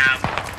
have